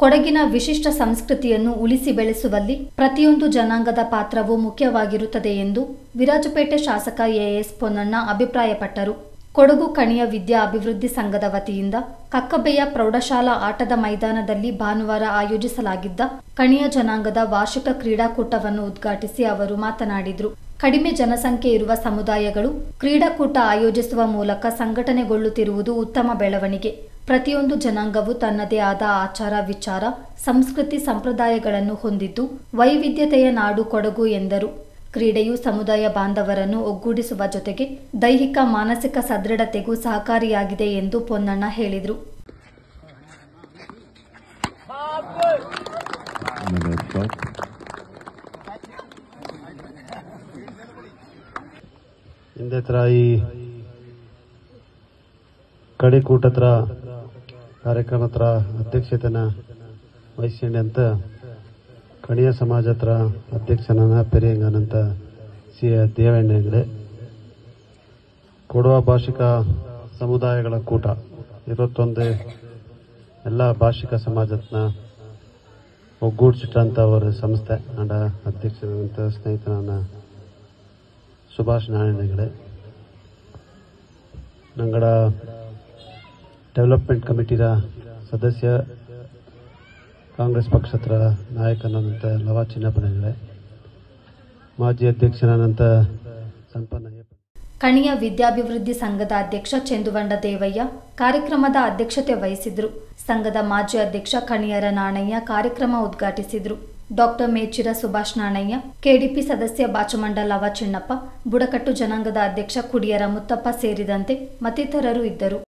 ಕೊಡಗಿನ ವಿಶಿಷ್ಟ ಸಂಸ್ಕೃತಿಯನ್ನು ಉಳಿಸಿ ಬೆಳೆಸುವಲ್ಲಿ ಪ್ರತಿಯೊಂದು ಜನಾಂಗದ ಪಾತ್ರವು ಮುಖ್ಯವಾಗಿರುತ್ತದೆ ಎಂದು ವಿರಾಜಪೇಟೆ ಶಾಸಕ ಎಎಸ್ ಪೊನ್ನಣ್ಣ ಅಭಿಪ್ರಾಯಪಟ್ಟರು. ಕೊಡಗು ಕಣಿಯ ವಿದ್ಯಾ ಅಭಿವೃದ್ಧಿ ಸಂಘದ ವತಿಯಿಂದ ಕಕ್ಕಬೆಯ ಪ್ರೌಢಶಾಲಾ ಆಟದ ಮೈದಾನದಲ್ಲಿ ಭಾನುವಾರ ಆಯೋಜಿಸಲಾಗಿದ್ದ ಕಣಿಯ ಜನಾಂಗದ ವಾರ್ಷಿಕ ಕ್ರೀಡಾಕೂಟವನ್ನು ಉದ್ಘಾಟಿಸಿ ಅವರು ಮಾತನಾಡಿದರು. ಕಡಿಮೆ ಜನಸಂಖ್ಯೆ ಇರುವ ಸಮುದಾಯಗಳು ಕ್ರೀಡಾಕೂಟ ಆಯೋಜಿಸುವ ಮೂಲಕ ಸಂಘಟನೆಗೊಳ್ಳುತ್ತಿರುವುದು ಉತ್ತಮ ಬೆಳವಣಿಗೆ. ಪ್ರತಿಯೊಂದು ಜನಾಂಗವು ತನ್ನದೇ ಆದ ಆಚಾರ, ವಿಚಾರ, ಸಂಸ್ಕೃತಿ ಸಂಪ್ರದಾಯಗಳನ್ನು ಹೊಂದಿದ್ದು ವೈವಿಧ್ಯತೆಯ ನಾಡು ಕೊಡಗು ಎಂದರು ಕ್ರೀಡೆಯು ಸಮುದಾಯ ಬಾಂಧವರನ್ನು ಒಗ್ಗೂಡಿಸುವ ಜೊತೆಗೆ ದೈಹಿಕ, ಮಾನಸಿಕ ಸದೃಢತೆಗೂ ಸಹಕಾರಿಯಾಗಿದೆ ಎಂದು ಪೊನ್ನಣ್ಣ ಹೇಳಿದರು. ಹಿಂದೆ ಈ ಕಡೆಕೂಟ ಹತ್ರ ಕಾರ್ಯಕ್ರಮ ಹತ್ರ ಅಧ್ಯಕ್ಷತೆನ ವಹಿಸ್ಕೊಂಡೆ ಅಂತ ಕಣಿಯ ಸಮಾಜ ಹತ್ರ ಅಧ್ಯಕ್ಷನ ಪೆರಿಯಂಗನಂತ ಸಿ ದೇವಣ್ಣ ಹೆಗಡೆ. ಕೊಡುವ ಭಾಷಿಕ ಸಮುದಾಯಗಳ ಕೂಟ ಇವತ್ತೊಂದು ಎಲ್ಲ ಭಾಷಿಕ ಸಮಾಜತ್ನ ಒಗ್ಗೂಡಿಸಿಟ್ಟಂತ ಅವರ ಸಂಸ್ಥೆ ಅಂಡ ಅಧ್ಯಕ್ಷರಂತ ಸ್ನೇಹಿತನ ಸುಭಾಷ್ ನಾರಾಯಣ ಹೆಗಡೆ. ನಂಗಡ ಡೆವಲಪ್ಮೆಂಟ್ ಕಮಿಟಿದ ಸದಸ್ಯ ಕಾಂಗ್ರೆಸ್ ಪಕ್ಷದ ನಾಯಕನಾದಂಥ ಲವಾ ಚಿನ್ನಪ್ಪನ ಹೆಗಡೆ ಮಾಜಿ ಅಧ್ಯಕ್ಷನಾದಂಥ ಸಂಪನ್ನ ಕಣಿಯ ವಿದ್ಯಾಭಿವೃದ್ಧಿ ಸಂಘದ ಅಧ್ಯಕ್ಷ ಚಂದುವಂಡ ದೇವಯ್ಯ ಕಾರ್ಯಕ್ರಮದ ಅಧ್ಯಕ್ಷತೆ ವಹಿಸಿದ್ರು. ಸಂಘದ ಮಾಜಿ ಅಧ್ಯಕ್ಷ ಕಣಿಯರ ನಾಣಯ್ಯ ಕಾರ್ಯಕ್ರಮ ಉದ್ಘಾಟಿಸಿದ್ರು. ಡಾಕ್ಟರ್ ಮೇಚಿರ ಸುಭಾಷ್ ನಾಣಯ್ಯ, ಕೆಡಿಪಿ ಸದಸ್ಯ ಬಾಚಮಂಡ ಲವ ಚಿನ್ನಪ್ಪ, ಬುಡಕಟ್ಟು ಜನಾಂಗದ ಅಧ್ಯಕ್ಷ ಕುಡಿಯರ ಮುತ್ತಪ್ಪ ಸೇರಿದಂತೆ ಮತ್ತಿತರರು ಇದ್ದರು.